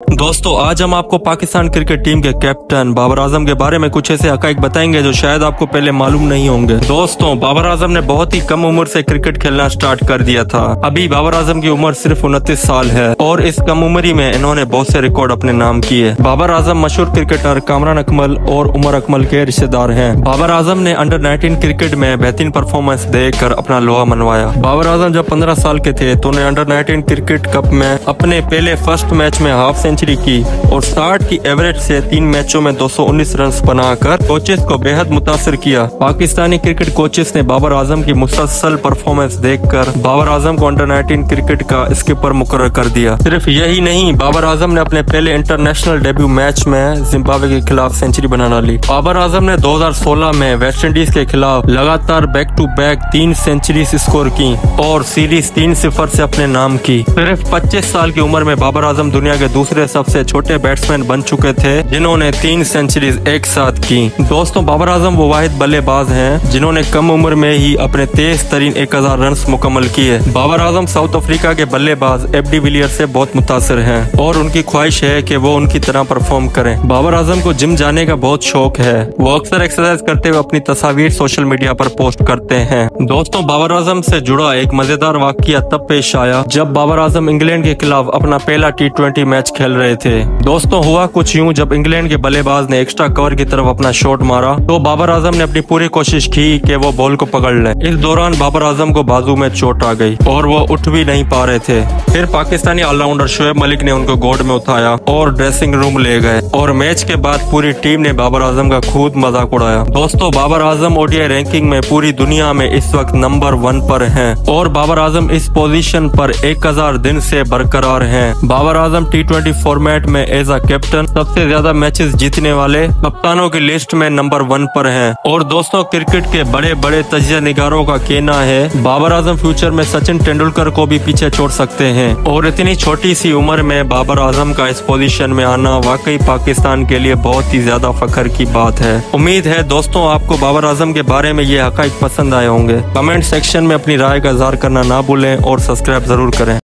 दोस्तों, आज हम आपको पाकिस्तान क्रिकेट टीम के कैप्टन बाबर आज़म के बारे में कुछ ऐसे हकाइक बताएँगे जो शायद आपको पहले मालूम नहीं होंगे। दोस्तों, बाबर आज़म ने बहुत ही कम उम्र से क्रिकेट खेलना स्टार्ट कर दिया था। अभी बाबर आज़म की उम्र सिर्फ़ उनतीस साल है और इस कम उम्र में इन्होंने बहुत से रिकॉर्ड अपने नाम किए। बाबर आज़म मशहूर क्रिकेटर कामरान अकमल और उमर अकमल के रिश्तेदार है। बाबर आज़म ने अंडर नाइनटीन क्रिकेट में बेहतरीन परफॉर्मेंस देकर अपना लोहा मनवाया। बाबर आज़म जब पंद्रह साल के थे तो उन्हें अंडर नाइनटीन क्रिकेट कप में अपने पहले फ़र्स्ट मैच में हाफ़ सेंचुरी की और साठ की एवरेज से तीन मैचों में 219 रन बनाकर कोचेस को बेहद मुतासर किया। पाकिस्तानी क्रिकेट कोचेस ने बाबर आज़म की मुसलसल परफॉर्मेंस देखकर बाबर आज़म को अंडर 19 क्रिकेट का स्कीपर मुकर कर दिया। सिर्फ़ यही नहीं, बाबर आज़म ने अपने पहले इंटरनेशनल डेब्यू मैच में जिम्बाब्वे के खिलाफ सेंचुरी बनाना ली। बाबर आज़म ने 2016 में वेस्ट इंडीज के खिलाफ लगातार बैक टू बैक तीन सेंचुरी स्कोर की और सीरीज़ तीन सिफर से अपने नाम की। सिर्फ़ 25 साल की उम्र में बाबर आज़म दुनिया के दूसरे सबसे छोटे बैट्समैन बन चुके थे, जिन्होंने तीन सेंचुरीज एक साथ की। दोस्तों, बाबर आज़म वो वाहिद बल्लेबाज हैं, जिन्होंने कम उम्र में ही अपने तेज तरीन एक हज़ार रन मुकम्मल किए। बाबर आज़म साउथ अफ्रीका के बल्लेबाज एफ़ डी विलियर से बहुत मुतासर हैं, और उनकी ख्वाहिश है कि वो उनकी तरह परफॉर्म करें। बाबर आज़म को जिम जाने का बहुत शौक है। वो अक्सर एक्सरसाइज करते हुए अपनी तस्वीर सोशल मीडिया पर पोस्ट करते हैं। दोस्तों, बाबर आज़म से जुड़ा एक मज़ेदार वाक्य तब पेश आया, जब बाबर आज़म इंग्लैंड के खिलाफ अपना पहला टी मैच खेल। रहे थे। दोस्तों, हुआ कुछ यूँ जब इंग्लैंड के बल्लेबाज ने एक्स्ट्रा कवर की तरफ़ अपना शॉट मारा तो बाबर आज़म ने अपनी पूरी कोशिश की कि वो बॉल को पकड़ ले। इस दौरान बाबर आज़म को बाजू में चोट आ गई और वो उठ भी नहीं पा रहे थे। फिर पाकिस्तानी ऑलराउंडर शोएब मलिक ने उनको गोड में उठाया और ड्रेसिंग रूम ले गए और मैच के बाद पूरी टीम ने बाबर आज़म का खूब मज़ाक उड़ाया। दोस्तों, बाबर आज़म ओडीआई रैंकिंग में पूरी दुनिया में इस वक्त नंबर वन पर हैं और बाबर आज़म इस पोजीशन पर एक हज़ार दिन से बरकरार हैं। Babar Azam T twenty format में एज अ कैप्टन सबसे ज़्यादा मैचेस जीतने वाले कप्तानों की लिस्ट में नंबर वन पर हैं। और दोस्तों क्रिकेट के बड़े बड़े तजिया निगारों का कहना है, बाबर आज़म फ्यूचर में सचिन तेंदुलकर को भी पीछे छोड़ सकते हैं। और इतनी छोटी सी उम्र में बाबर आज़म का इस पोजीशन में आना वाकई पाकिस्तान के लिए बहुत ही ज़्यादा फखर की बात है। उम्मीद है दोस्तों, आपको बाबर आज़म के बारे में ये हक पसंद आए होंगे। कमेंट सेक्शन में अपनी राय का इजहार करना ना भूलें और सब्सक्राइब ज़रूर करें।